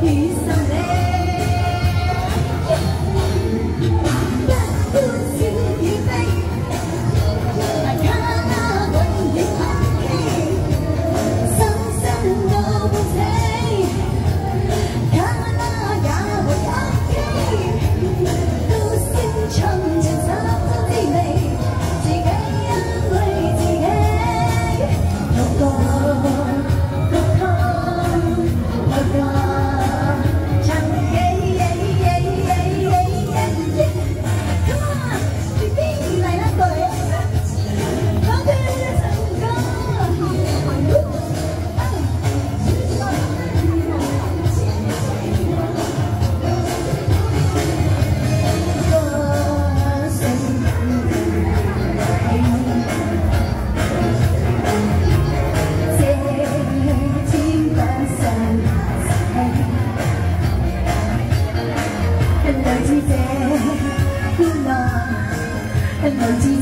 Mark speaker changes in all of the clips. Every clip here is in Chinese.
Speaker 1: He's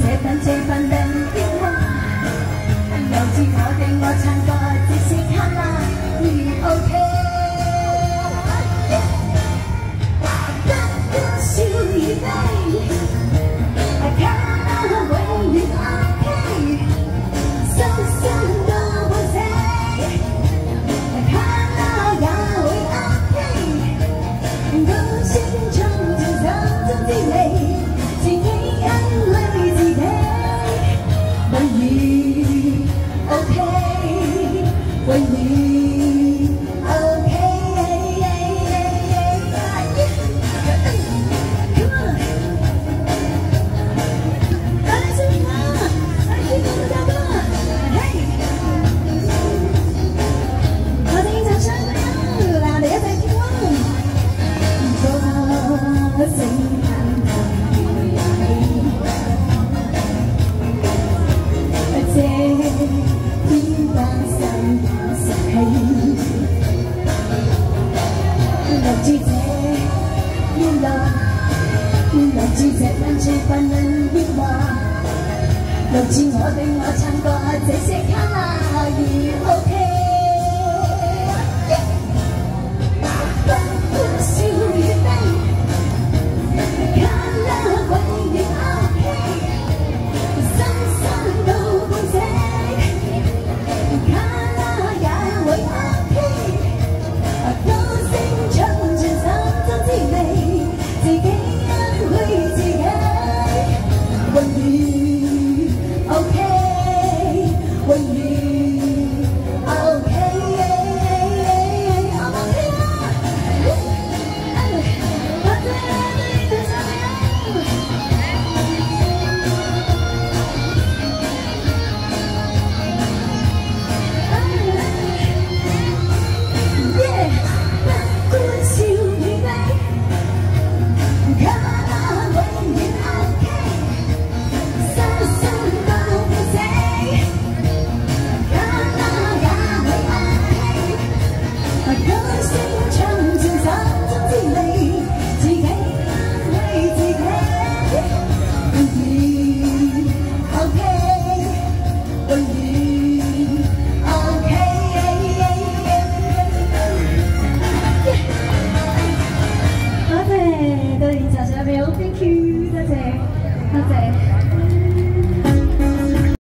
Speaker 1: 这份这份人天空，又似我对我残在的刹那。留住我对我唱歌这些卡拉，OK。day.